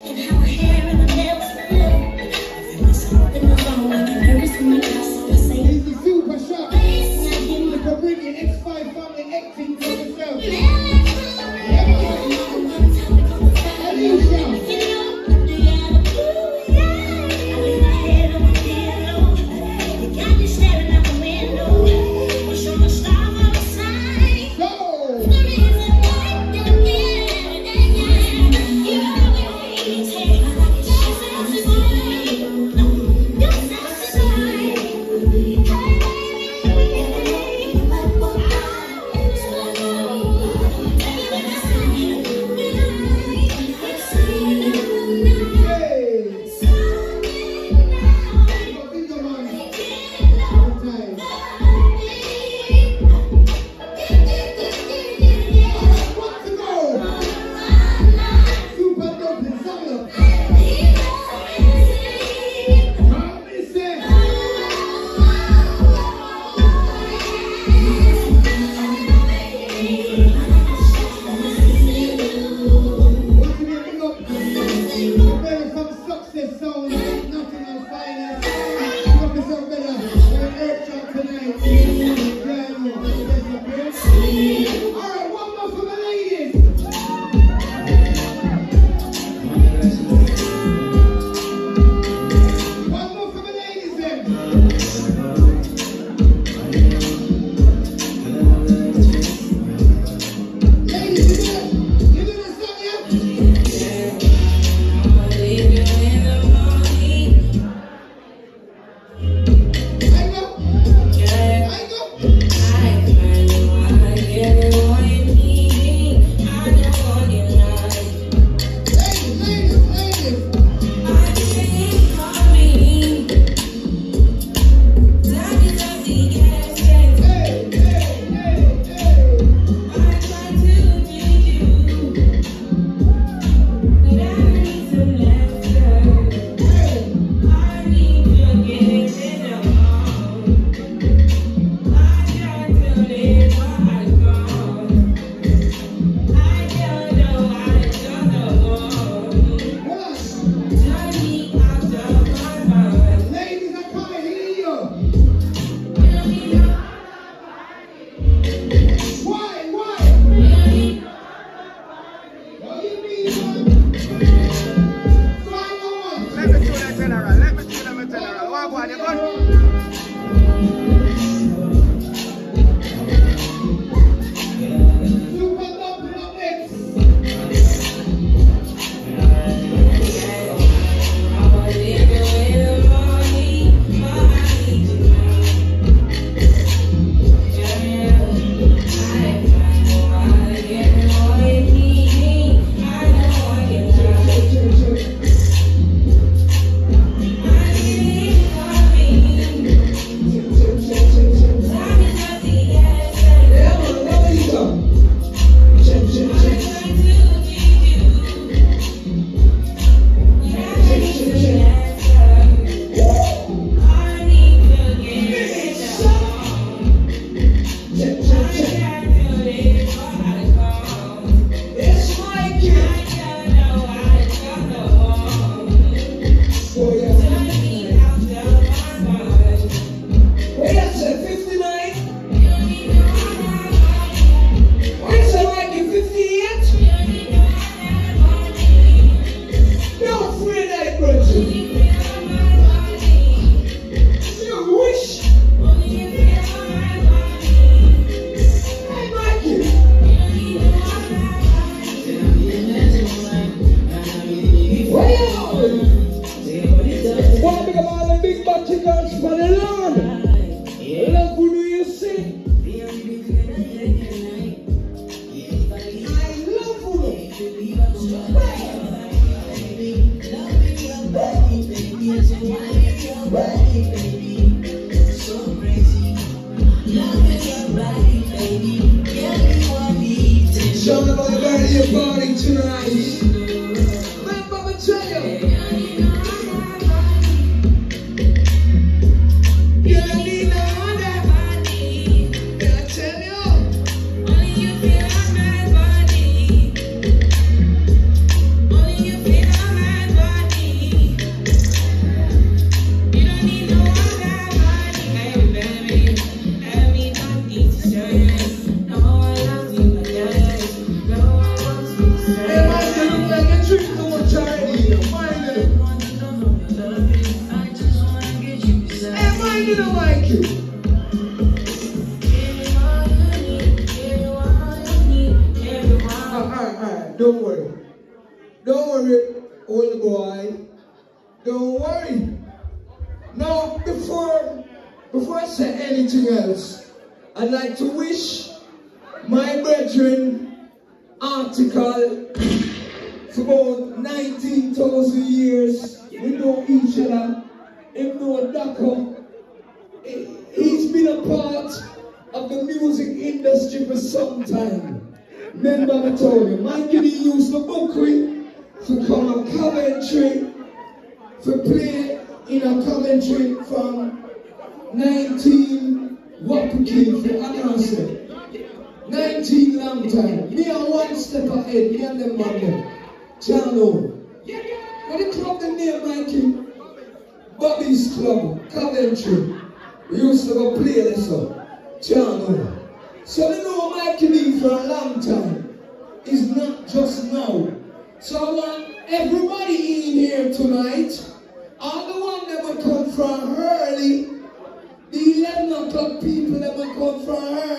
Only you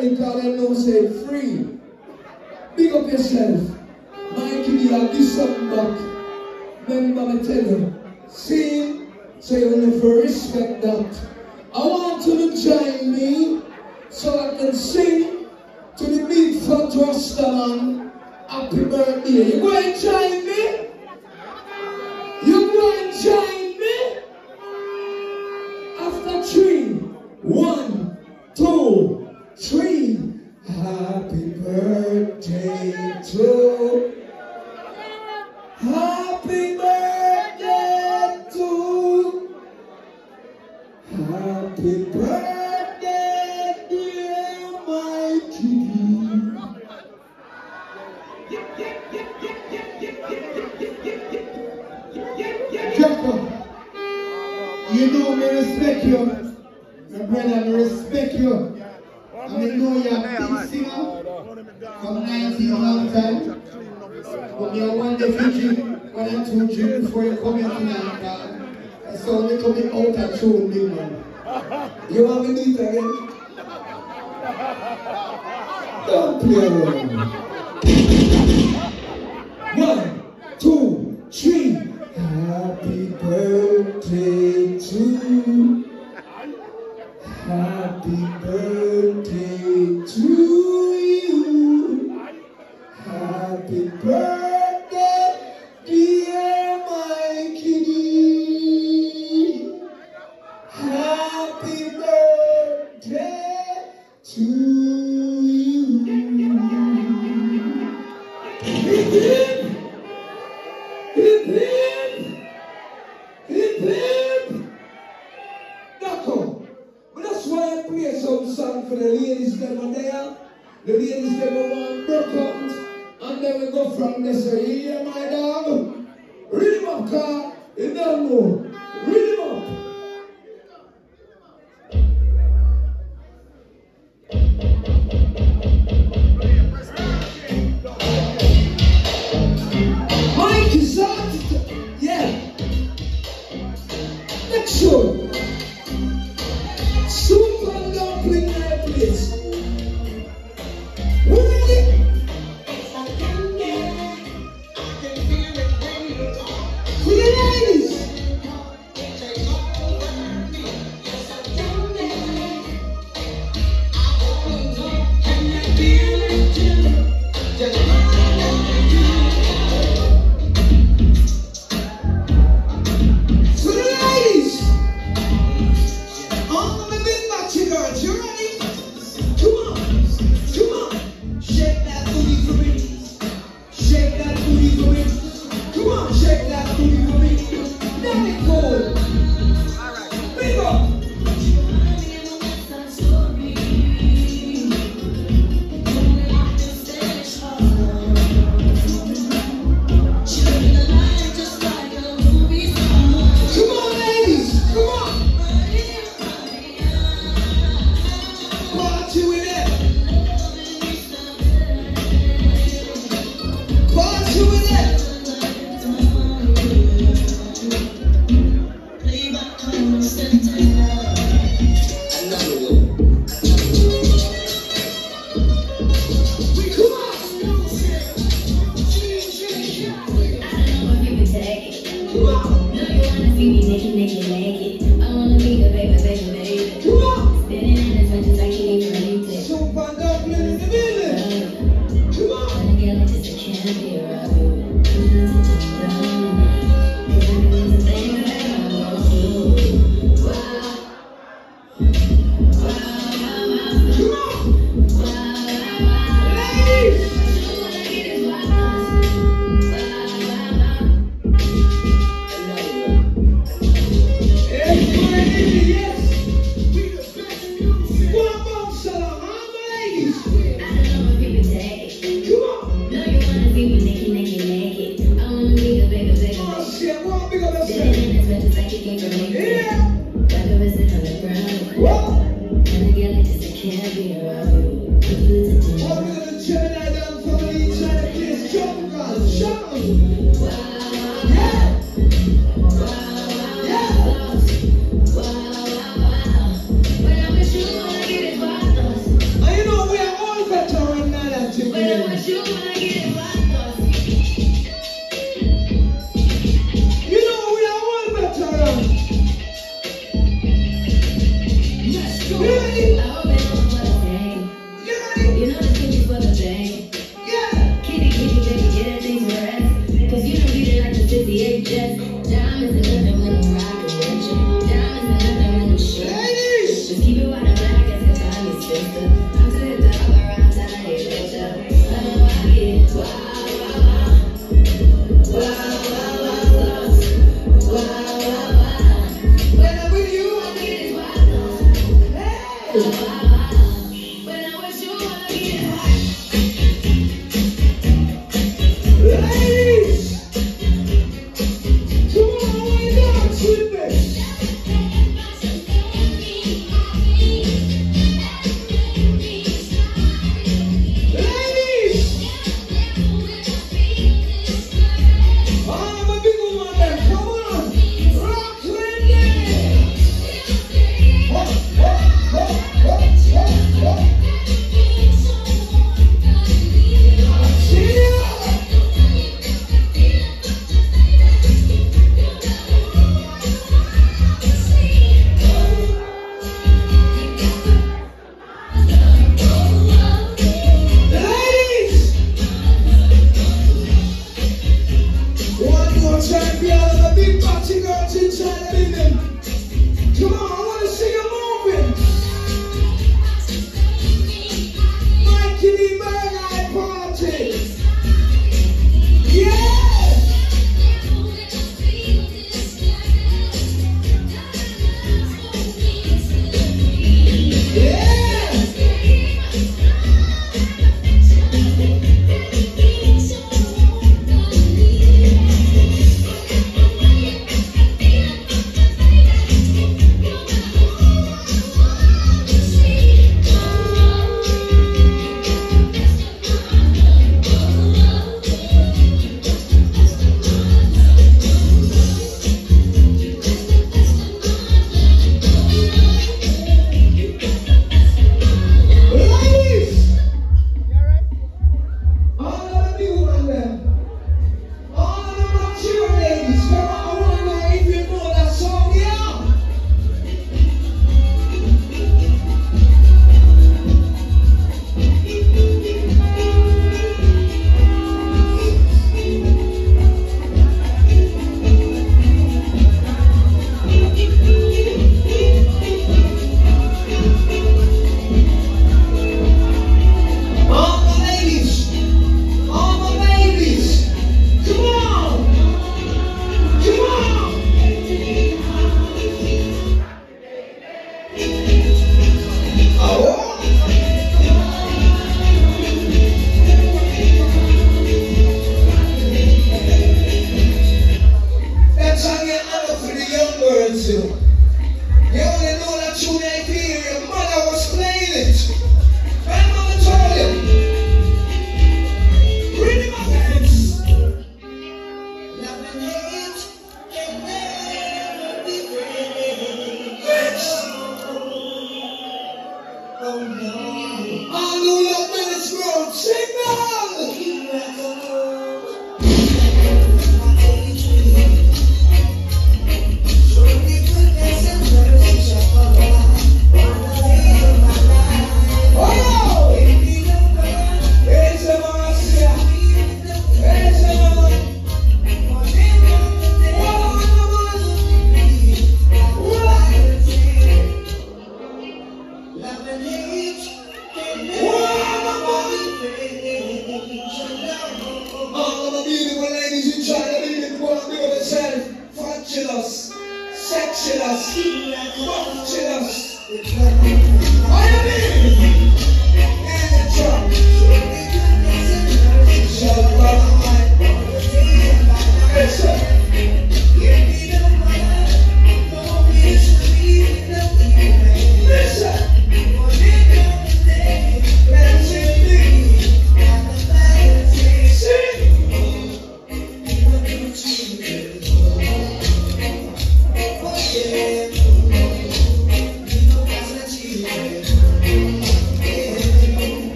in town and know say free. Big up yourself. My kiddy, I'll give something back. Remember me tell you. See? So you never respect that. I want you to join me so I can sing to the big fat Rastaman. Happy birthday. You going to join me? 아, 땀 흘려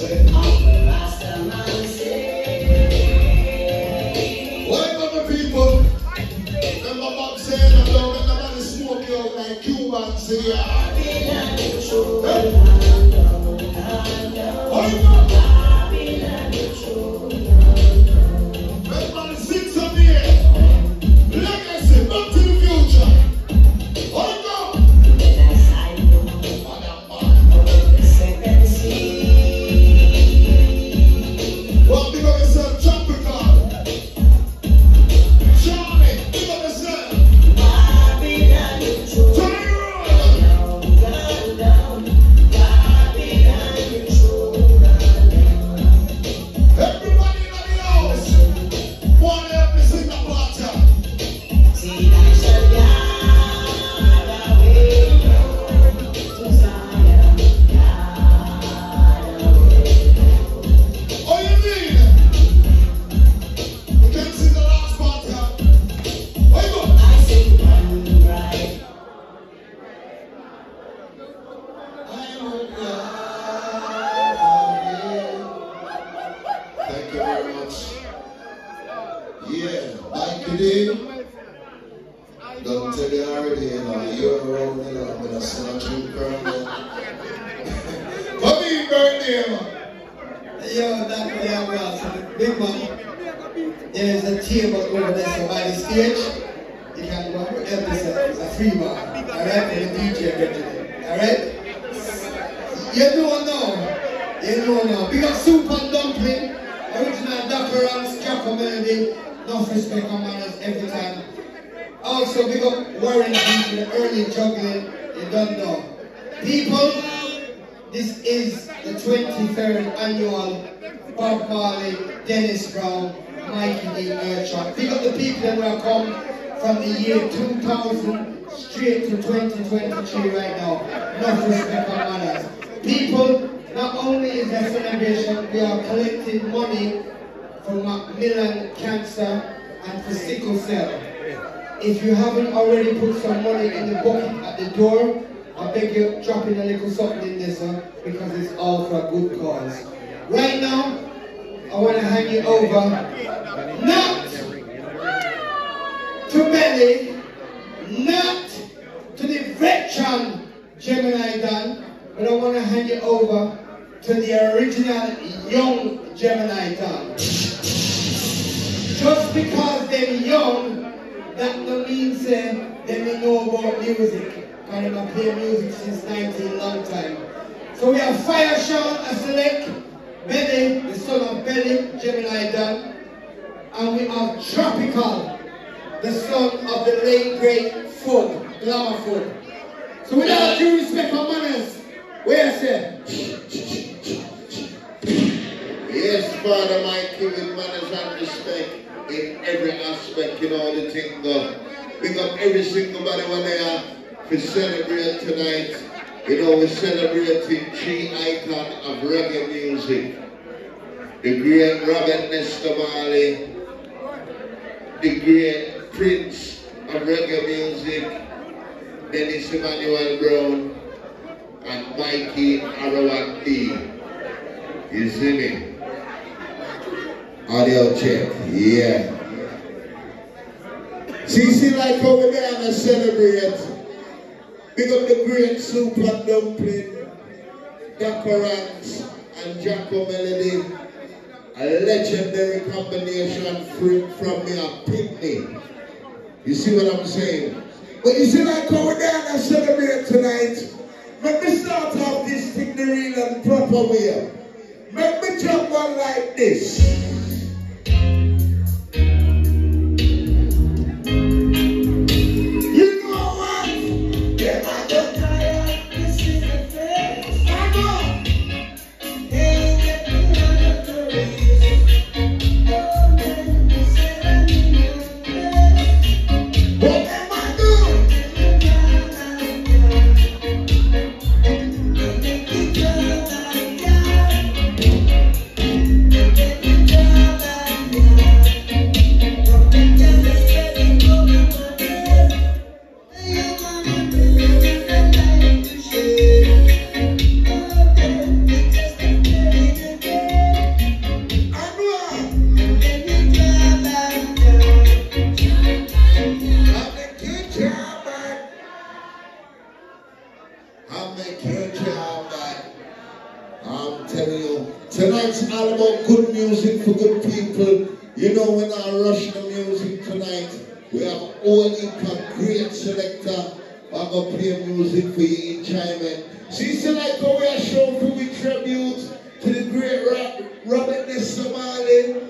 The doctor manners and respect in every aspect, in all the thing go. Up every single body when they are to celebrate tonight. You know, we're celebrating three icon of reggae music. The great Robert Nesta Marley, the great prince of reggae music, Dennis Emmanuel Brown, and Mikey Arawati. You see me? Audio check. Yeah. See, see, like over there, I'm a celebrate. Big up the great Super Dumpling, Daparant, and Jacko Melody. A legendary combination from, from me at Pitney. You see what I'm saying? But you see, like over there, I'm a celebrate tonight. Let me start off this thing the real and proper way. Make me jump one like this. You know, when our Russian music tonight, we have all income great selector. I'm going to play music for you in China. See, tonight so we are showing for tribute to the great Robert Nesta Marley.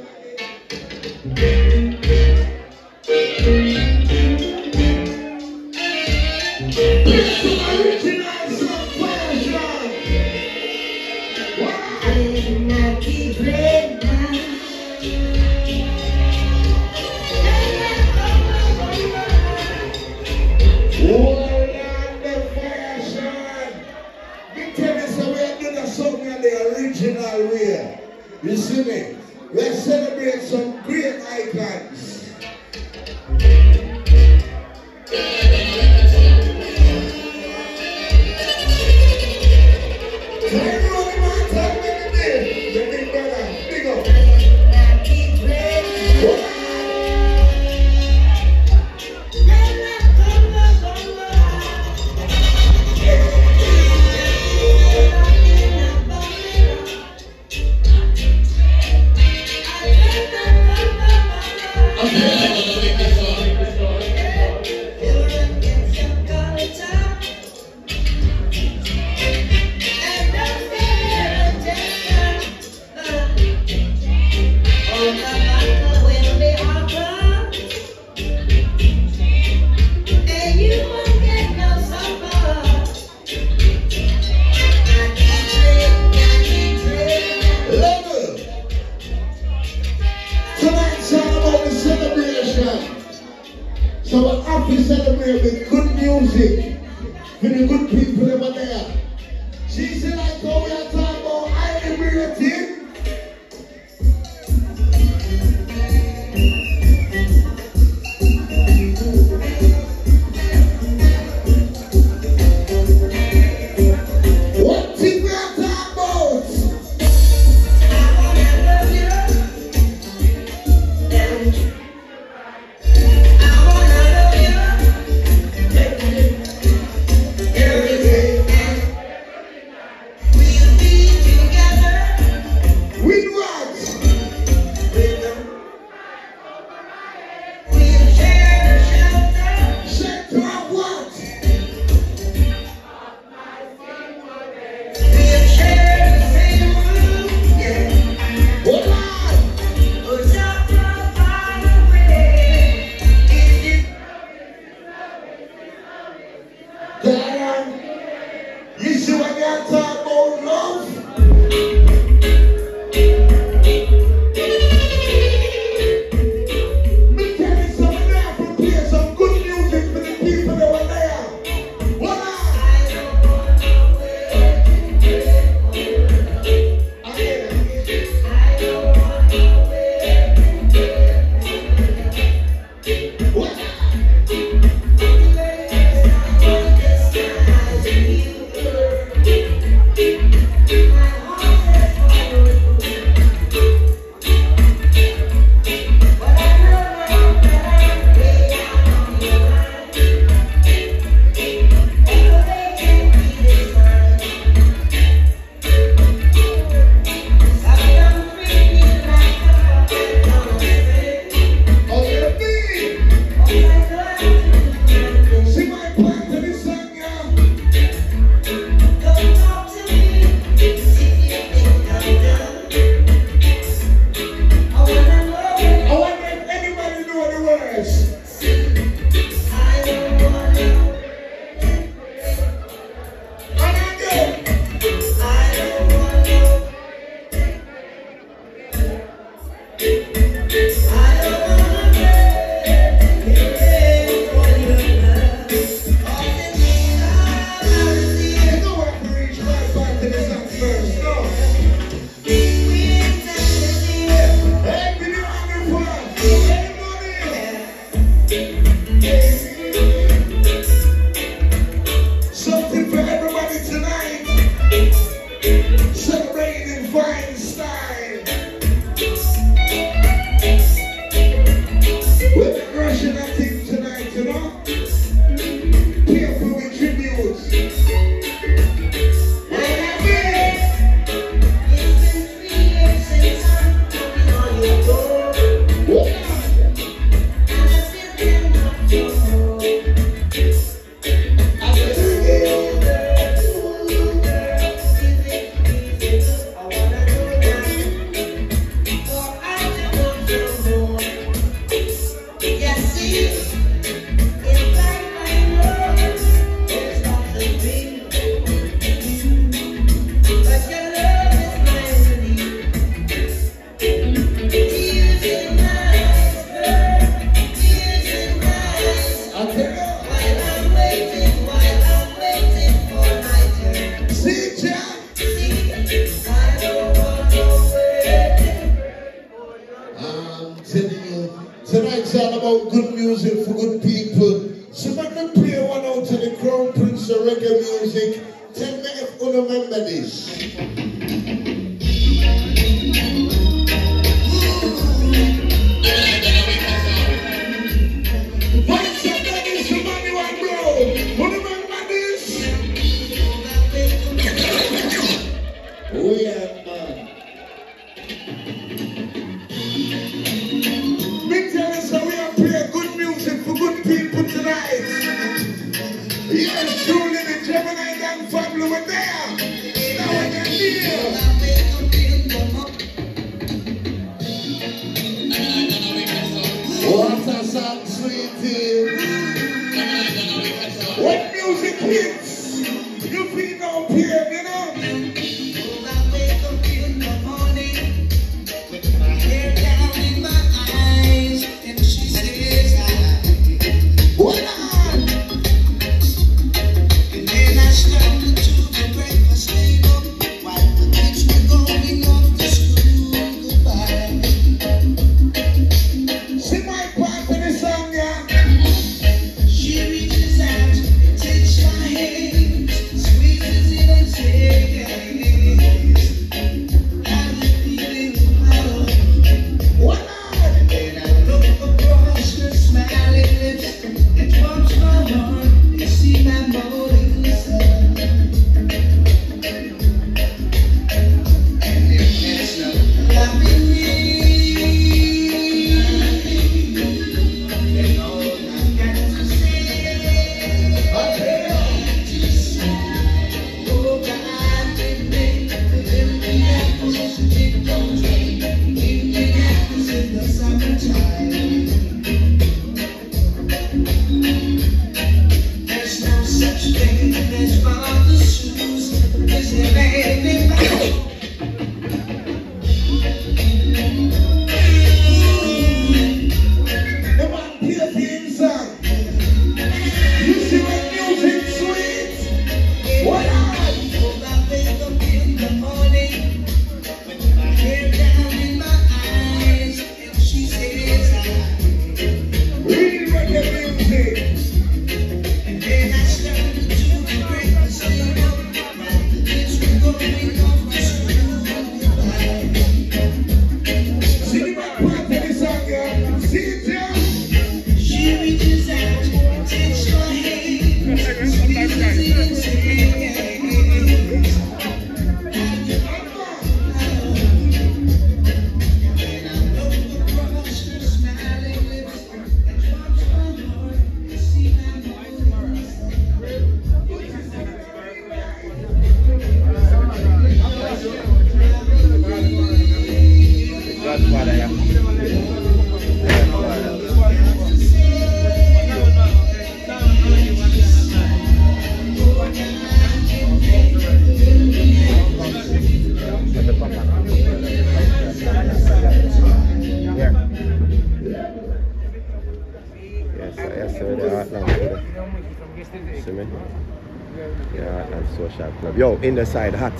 Social Club. In the side hot.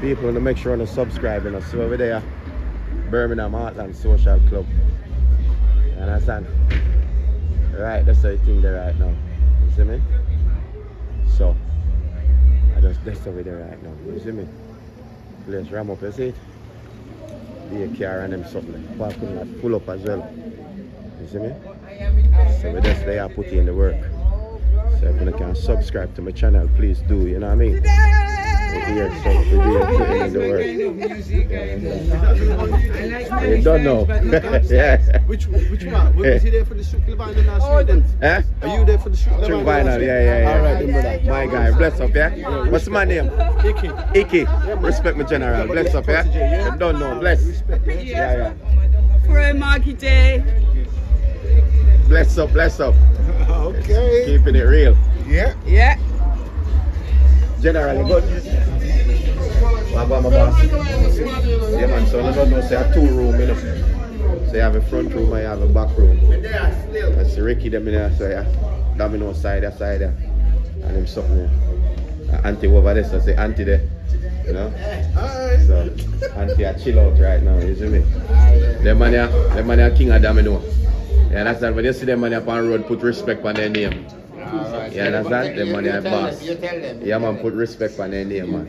People to make sure to subscribe you so over there. Birmingham Heartland Social Club. You understand? Right, that's the thing there right now. You see me? So, I just that's over there right now. You see me? Place ram up, you see it? A car and them something. Parking lot full up as well. You see me? So we just there put in the work. So if you can subscribe to my channel, please do, you know what I mean? We're here, so we're here putting in the work. You don't know. yeah. Which which one? Was he there for the Vinyl last week? Eh? Are you there for the week? yeah, yeah, yeah. All right, brother. My guy, bless up, yeah? What's my name? Icky. Icky. Respect my general. Bless up, yeah? You don't know. Bless. Yeah, yeah. For a Marky Day. Bless up, bless up. Okay. Keeping it real. Yeah. Yeah. General, you What about my boss? Yeah, man, so don't know, say I have two room, you know. So you have a front room and you have a back room. I see Ricky them in there, so yeah. Domino side, that side there. And him something there. Uh, auntie over there, so say auntie there. You know? So, auntie I chill out right now, you see me? Them man them man king of domino. You understand? When you see them man here on road, put respect on their name. You understand? Them man here boss. Yeah man, put respect on their name, man.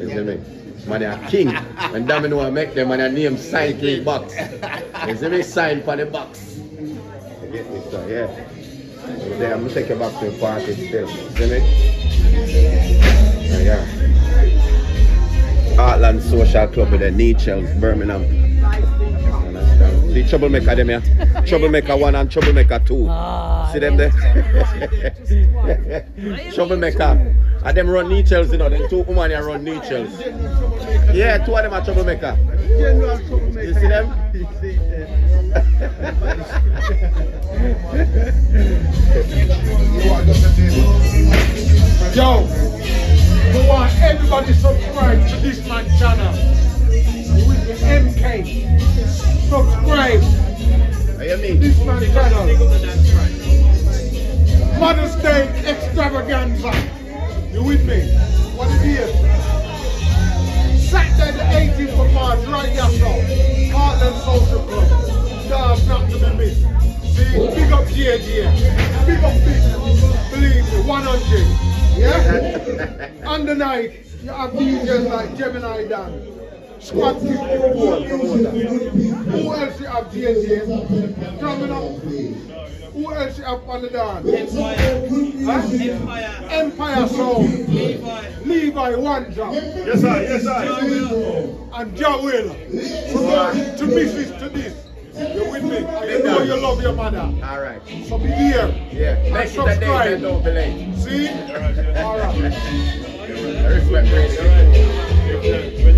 You see me? Man are king. And domino make them man a name sign king box. You see me? Sign for the box. You get me? So yeah. There, I'm gonna take you back to the party still. See me? Yeah. Heartland Social Club with the Nechells, Birmingham. Understand? See troublemaker them here. Troublemaker one and troublemaker two. Ah, see them there? troublemaker. And them run Nechells, you know, them two women here run Nechells. Yeah, two of them are troublemaker. You see them? Yo, we want everybody subscribe to this man channel. With the MK. Subscribe you mean? this man channel. Mother's Day extravaganza. You with me? What it is? Saturday the 18th of March, right here. Heartland Social Club. Dog not to be missed. See, big up JJ. Big up big. Believe me, 100. Yeah? On the night, you have DJs like Gemini Dan. Squad 54 promoter. Who else you have JJ? Coming up. Who else you have on the dance? Huh? Empire Sound. Levi one job. Yes, sir. Yes, sir. And Jah Will. From to this to this. You with me? And you know you love your mother. Alright. So be here. Yeah. And Make it a day and subscribe. don't be late. See? Alright. Respect radio.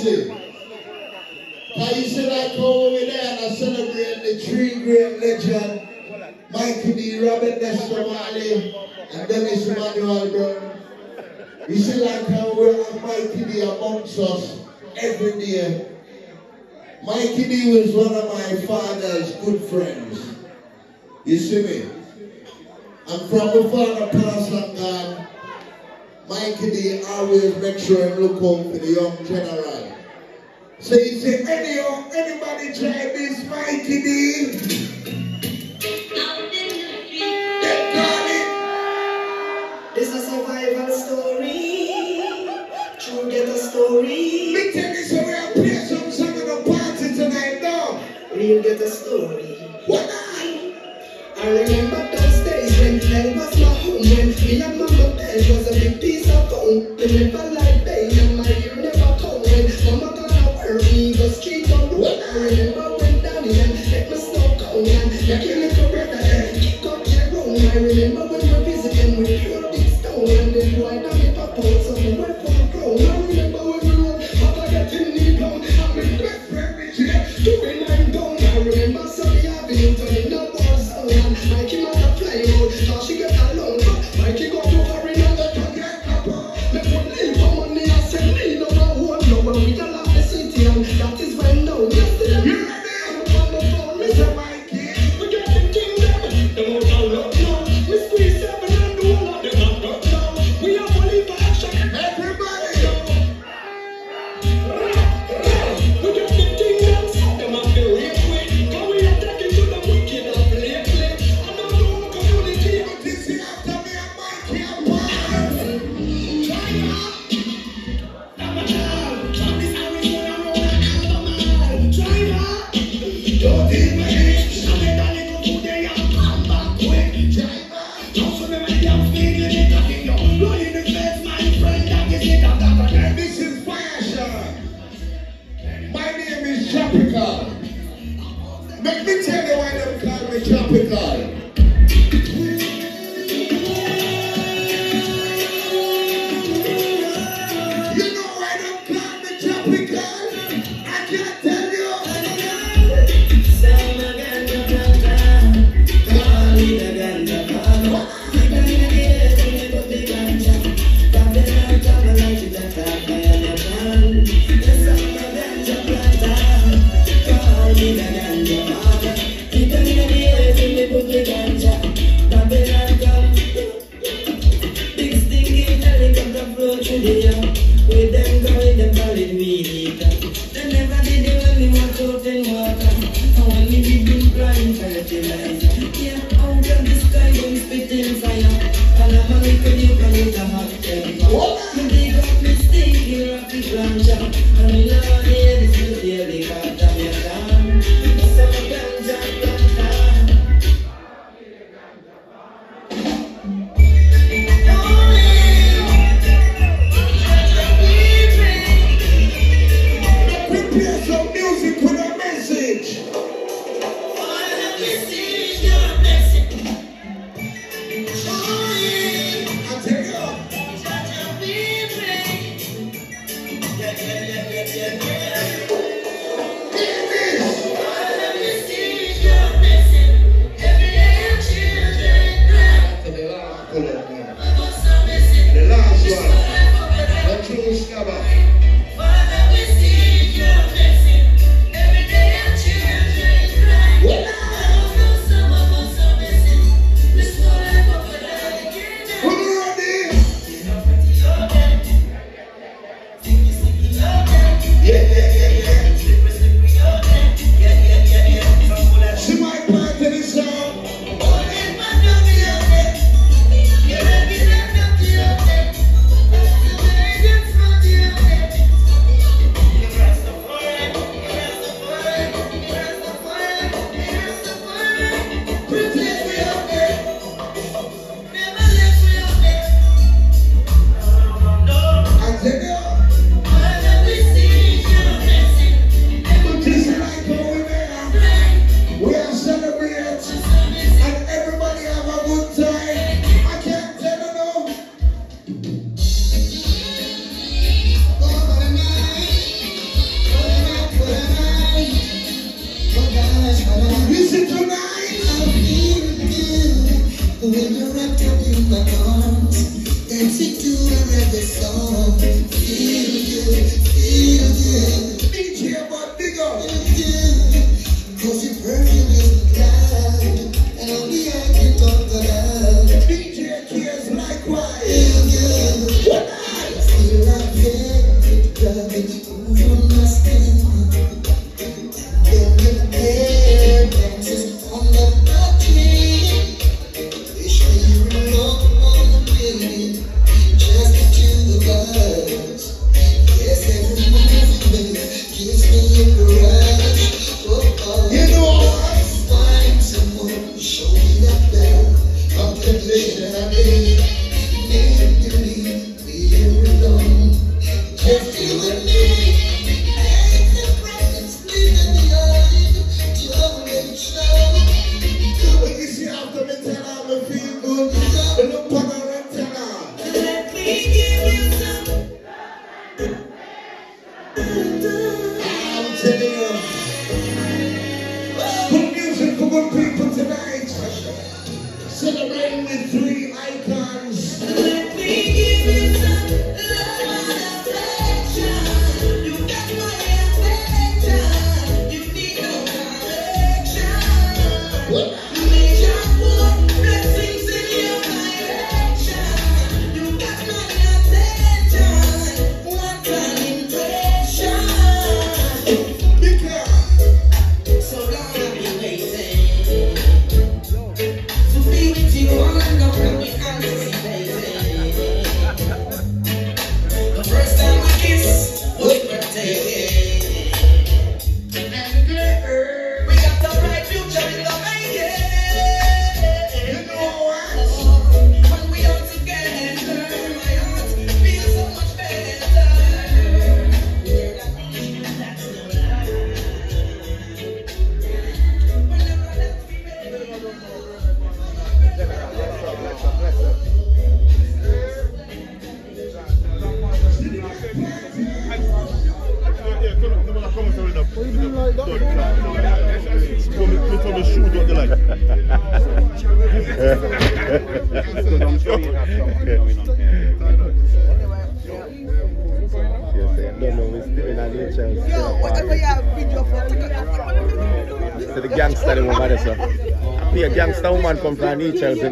slave. I used to like go over there and I celebrate the three great legends, Mikey, D. Robert Nesta Marley and Dennis Manuel Brown. You see like how we have Mikey D amongst us every day. Mikey D was one of my father's good friends. You see me? I'm from the father pastor God. Mikey D always make sure and look home for the young general. So he any or anybody try this mighty day? It's a survival story. True get a story. Me tell you, so we are playing some song at the party tonight, now. Real get a story. What I? I remember those days when hell was my home. When me and my mother was a big piece of home. We never like baby. remember when Major come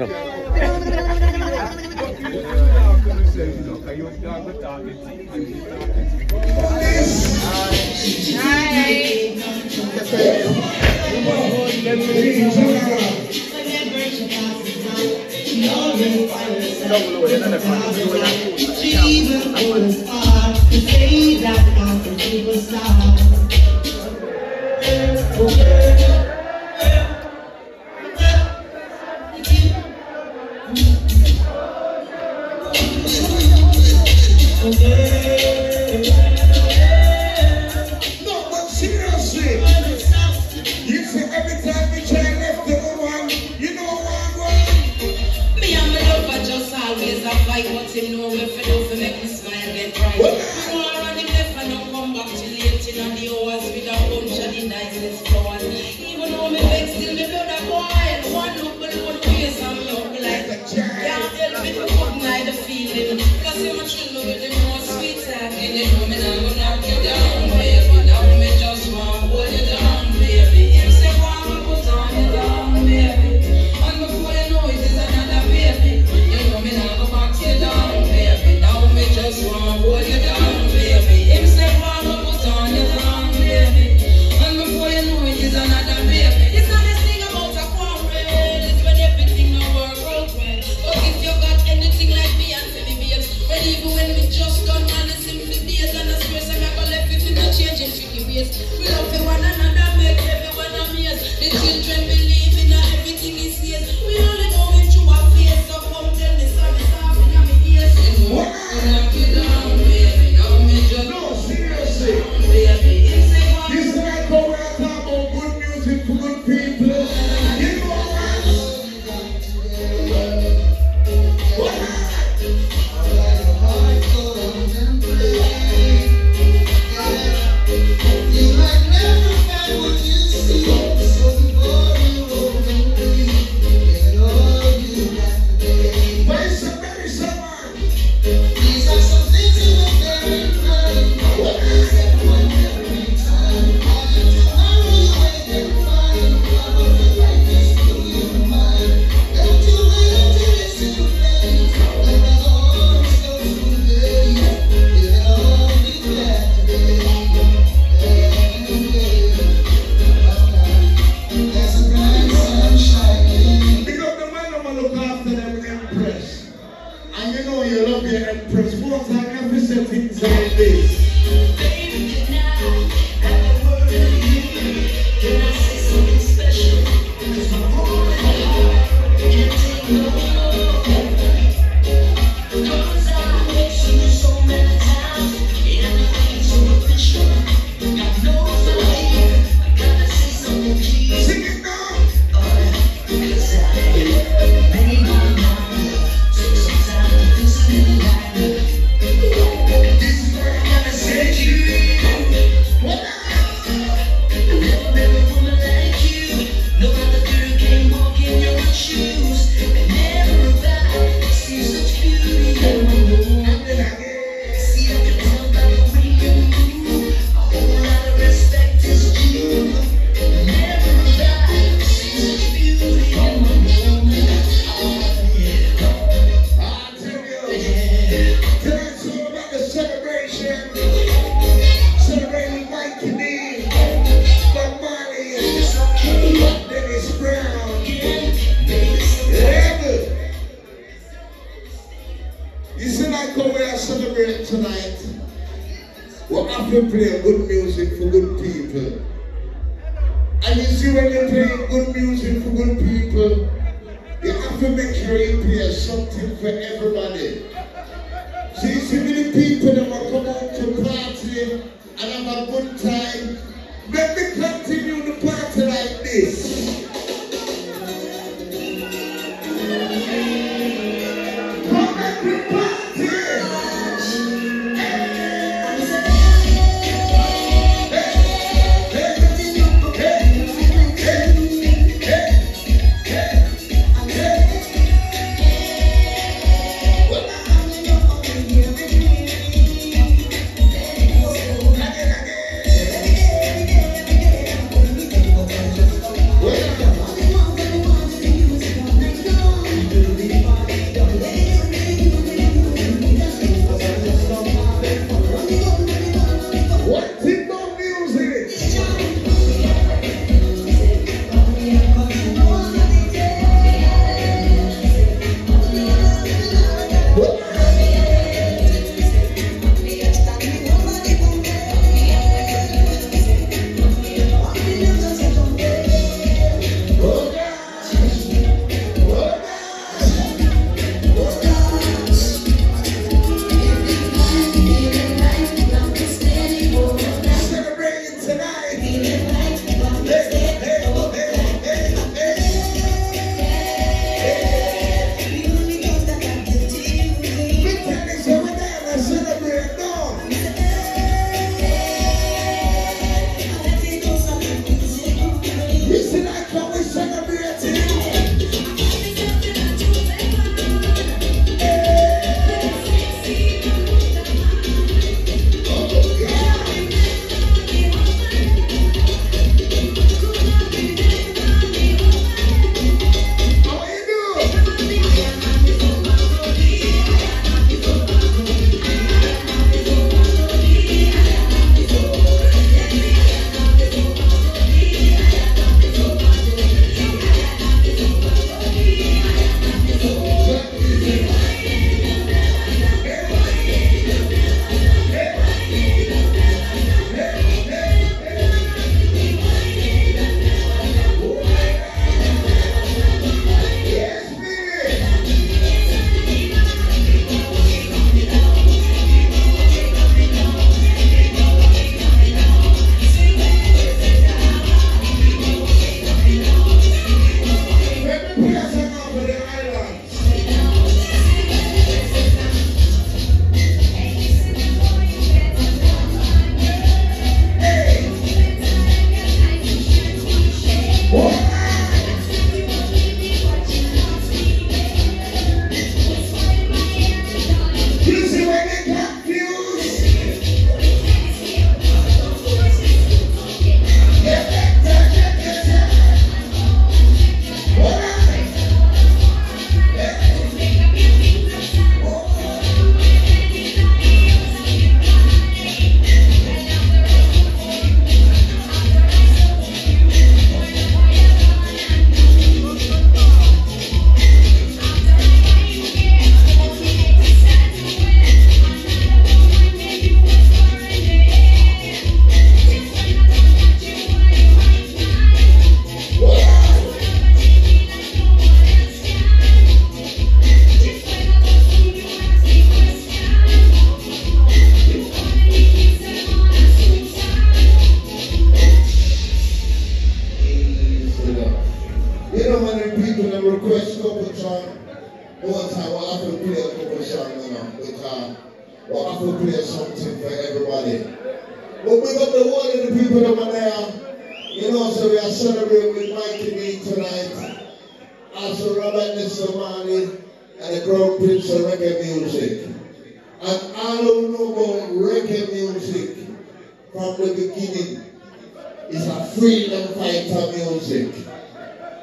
freedom fighter music.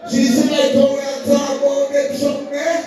See, this is like how we are about them somewhere.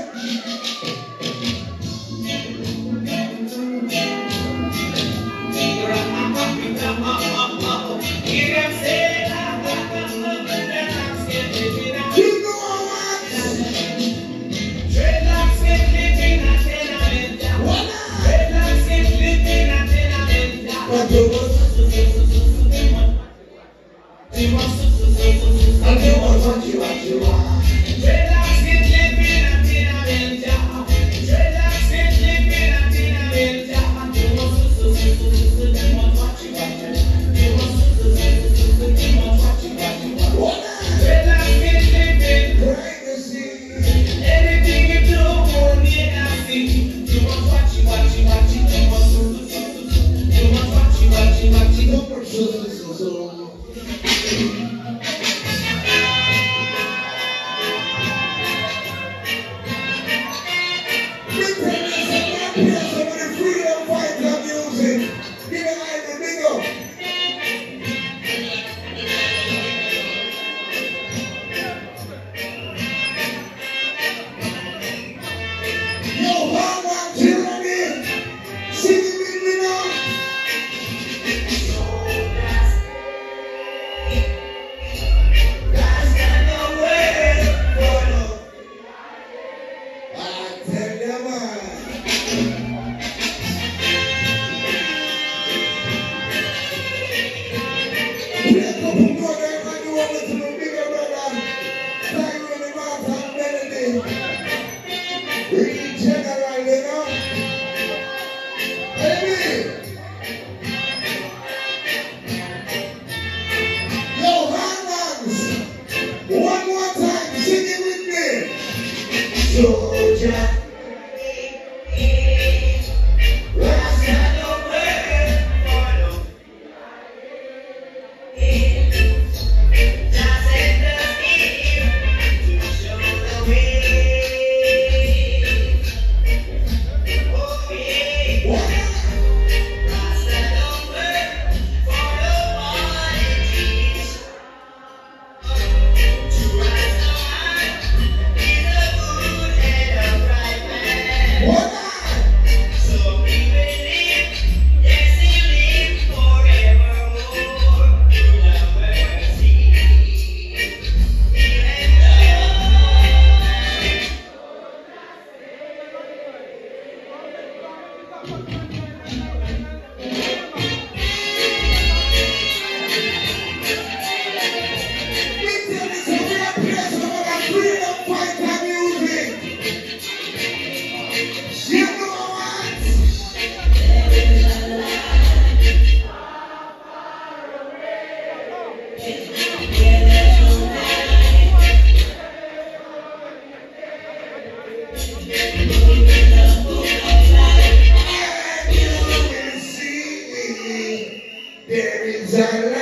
There is a